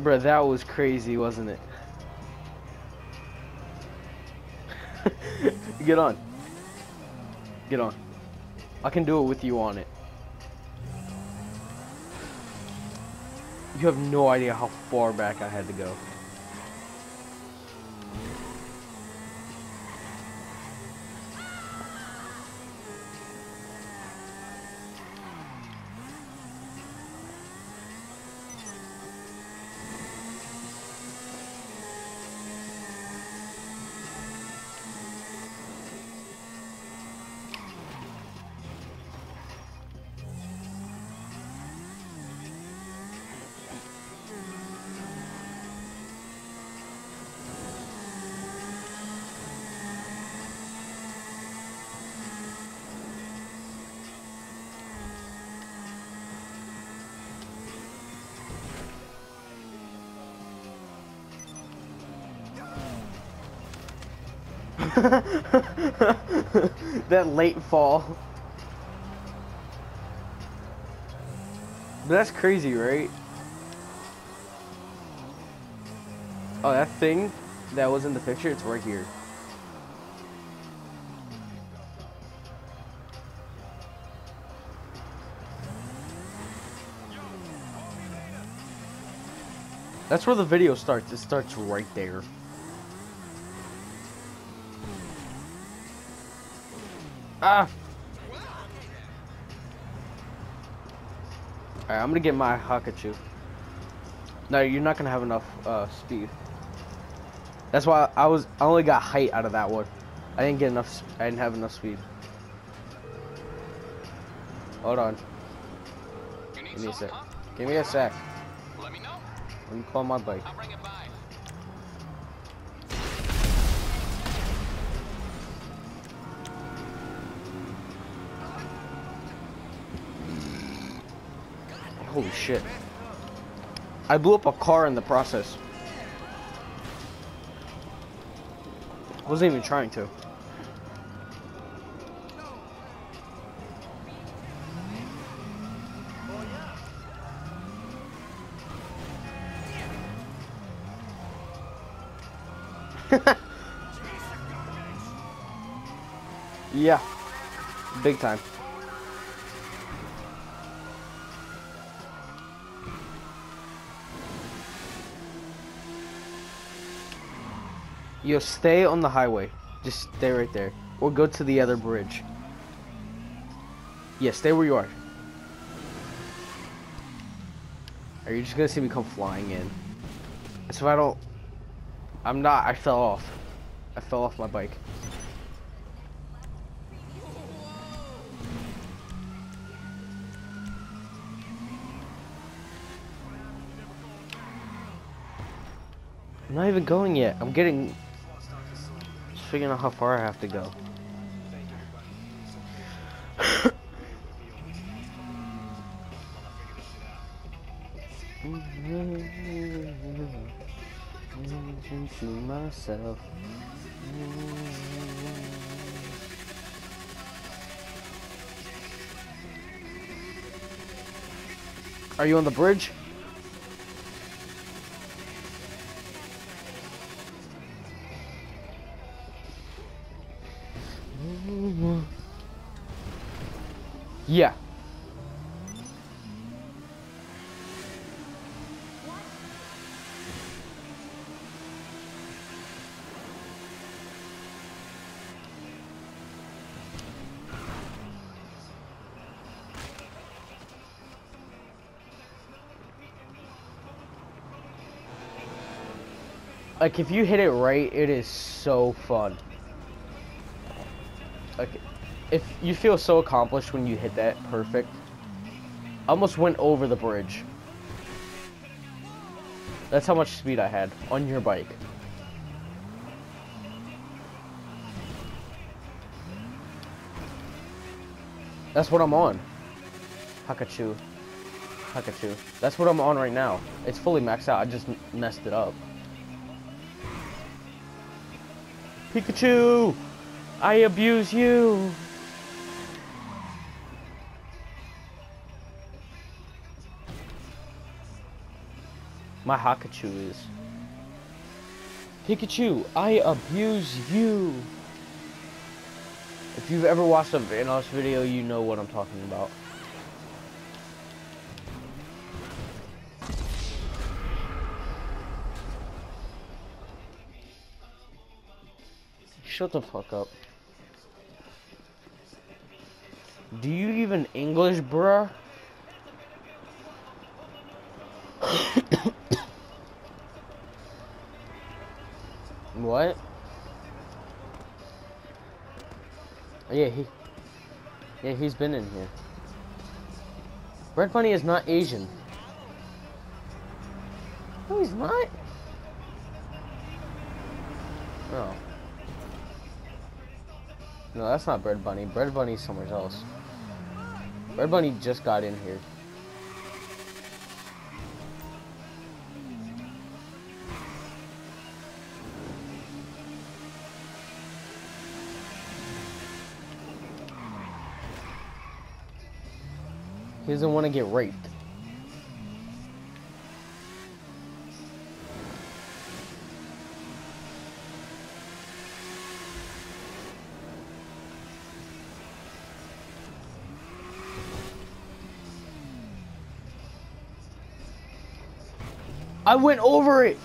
Bruh, that was crazy, wasn't it? Get on. Get on. I can do it with you on it. You have no idea how far back I had to go. that late fall. That's crazy, right? Oh, that thing that was in the picture, it's right here. That's where the video starts. It starts right there. Ah! Alright, I'm gonna get my Hakuchou. No, you're not gonna have enough uh, speed. That's why I was I only got height out of that one. I didn't get enough. I didn't have enough speed. Hold on. Give me a sec. Give me a sec. Let me know. Let me call my bike. Holy shit. I blew up a car in the process. Wasn't even trying to. yeah. Big time. Yo, stay on the highway. Just stay right there. Or go to the other bridge. Yeah, stay where you are. Are you just gonna see me come flying in? So if I don't... I'm not, I fell off. I fell off my bike. I'm not even going yet. I'm getting... Figuring out how far I have to go. to myself. Are you on the bridge? Yeah. Like if you hit it right, it is so fun. Like if you feel so accomplished when you hit that perfect. Almost went over the bridge. That's how much speed I had on your bike. That's what I'm on. Hakuchou. Hakuchou. That's what I'm on right now. It's fully maxed out. I just messed it up. Pikachu! I abuse you! My Hakuchou is. Pikachu, I abuse you. If you've ever watched a Vanoss video, you know what I'm talking about. Shut the fuck up. Do you even English, bruh? What? Yeah, he... Yeah, he's been in here. Red Bunny is not Asian. No, he's not. No. No, that's not Bread Bunny. Bread Bunny's somewhere else. Bread Bunny just got in here. He doesn't want to get raped. I went over it.